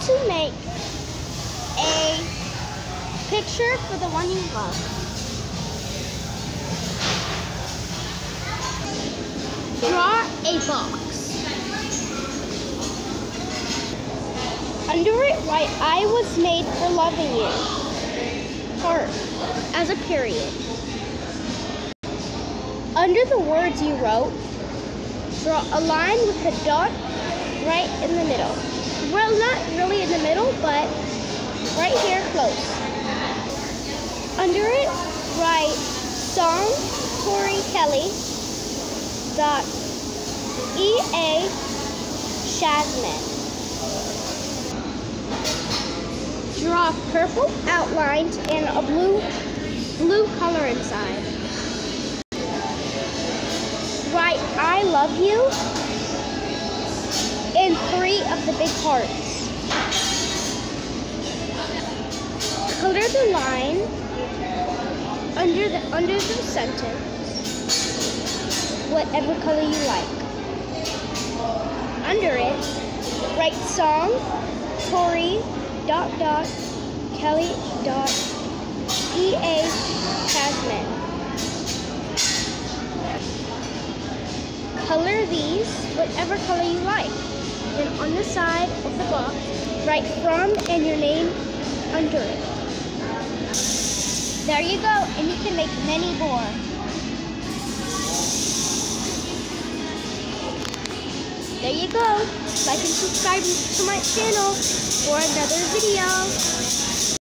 to make a picture for the one you love. Draw a box. Under it, write, I was made for loving you. Heart, as a period. Under the words you wrote, draw a line with a dot right in the middle. The middle, but right here close. Under it, write song Tori Kelly dot E.A. Shazman. Draw purple outlines and a blue blue color inside. Write I love you in three of the big hearts. Color the line under the under the sentence whatever color you like. Under it, write song Tori dot dot Kelly dot E A Tasman. Color these whatever color you like. Then on the side of the box, write from and your name under it. There you go, and you can make many more. There you go. Like and subscribe to my channel for another video.